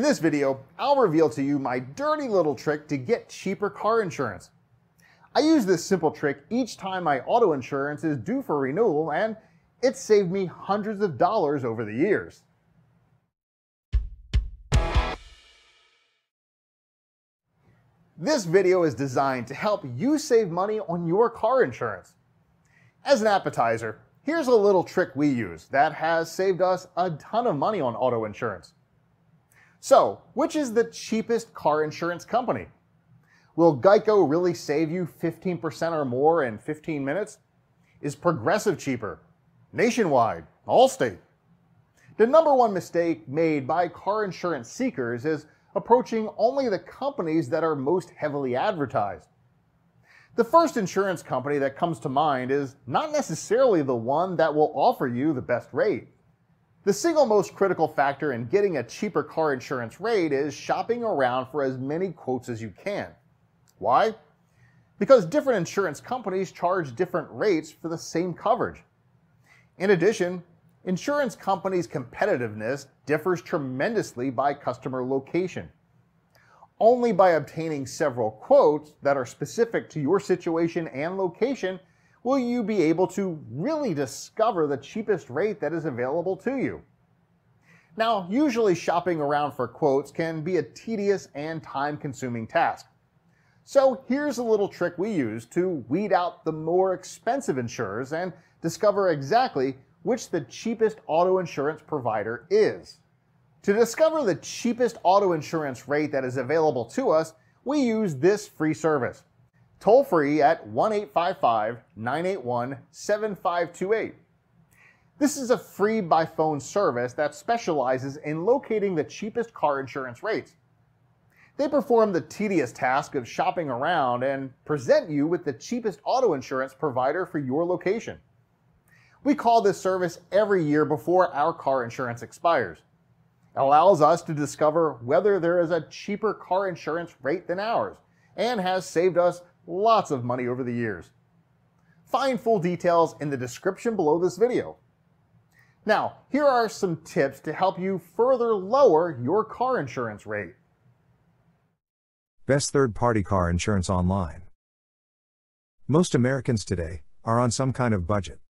In this video, I'll reveal to you my dirty little trick to get cheaper car insurance. I use this simple trick each time my auto insurance is due for renewal and it's saved me hundreds of dollars over the years. This video is designed to help you save money on your car insurance. As an appetizer, here's a little trick we use that has saved us a ton of money on auto insurance. So, which is the cheapest car insurance company? Will Geico really save you 15% or more in 15 minutes? Is Progressive cheaper? Nationwide? Allstate? The number one mistake made by car insurance seekers is approaching only the companies that are most heavily advertised. The first insurance company that comes to mind is not necessarily the one that will offer you the best rate. The single most critical factor in getting a cheaper car insurance rate is shopping around for as many quotes as you can. Why? Because different insurance companies charge different rates for the same coverage. In addition, insurance companies' competitiveness differs tremendously by customer location. Only by obtaining several quotes that are specific to your situation and location will you be able to really discover the cheapest rate that is available to you. Now, usually shopping around for quotes can be a tedious and time consuming task. So here's a little trick we use to weed out the more expensive insurers and discover exactly which the cheapest auto insurance provider is. To discover the cheapest auto insurance rate that is available to us, we use this free service toll free at 1 855 981 7528. This is a free by phone service that specializes in locating the cheapest car insurance rates. They perform the tedious task of shopping around and present you with the cheapest auto insurance provider for your location. We call this service every year before our car insurance expires. It allows us to discover whether there is a cheaper car insurance rate than ours and has saved us lots of money over the years. Find full details in the description below this video. Now, here are some tips to help you further lower your car insurance rate. Best third party car insurance online. Most Americans today are on some kind of budget.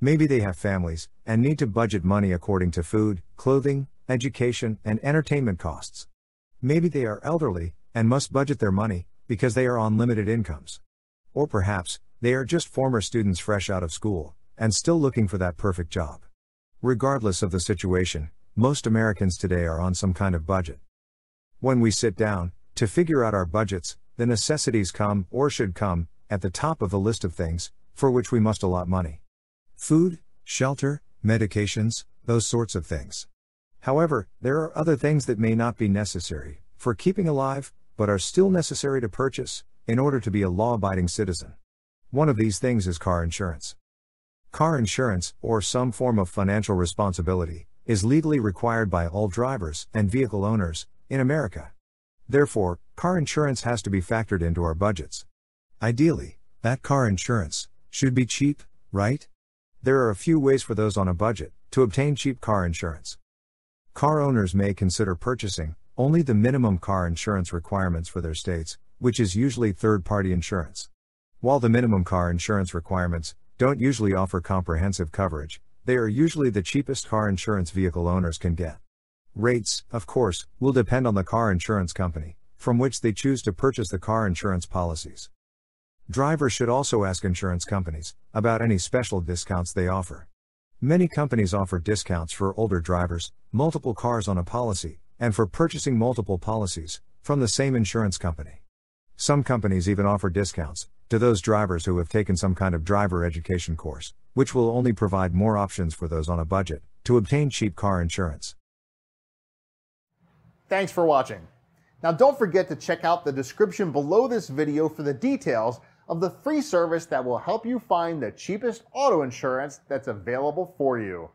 Maybe they have families and need to budget money according to food, clothing, education, and entertainment costs. Maybe they are elderly and must budget their money because they are on limited incomes. Or perhaps, they are just former students fresh out of school, and still looking for that perfect job. Regardless of the situation, most Americans today are on some kind of budget. When we sit down, to figure out our budgets, the necessities come, or should come, at the top of the list of things, for which we must allot money. Food, shelter, medications, those sorts of things. However, there are other things that may not be necessary, for keeping alive, but are still necessary to purchase, in order to be a law abiding citizen. One of these things is car insurance. Car insurance, or some form of financial responsibility, is legally required by all drivers and vehicle owners in America. Therefore, car insurance has to be factored into our budgets. Ideally, that car insurance should be cheap, right? There are a few ways for those on a budget to obtain cheap car insurance. Car owners may consider purchasing only the minimum car insurance requirements for their states, which is usually third party insurance. While the minimum car insurance requirements don't usually offer comprehensive coverage, they are usually the cheapest car insurance vehicle owners can get. Rates, of course, will depend on the car insurance company, from which they choose to purchase the car insurance policies. Drivers should also ask insurance companies about any special discounts they offer. Many companies offer discounts for older drivers, multiple cars on a policy, and for purchasing multiple policies from the same insurance company. Some companies even offer discounts to those drivers who have taken some kind of driver education course, which will only provide more options for those on a budget to obtain cheap car insurance. Thanks for watching. Now don't forget to check out the description below this video for the details of the free service that will help you find the cheapest auto insurance that's available for you.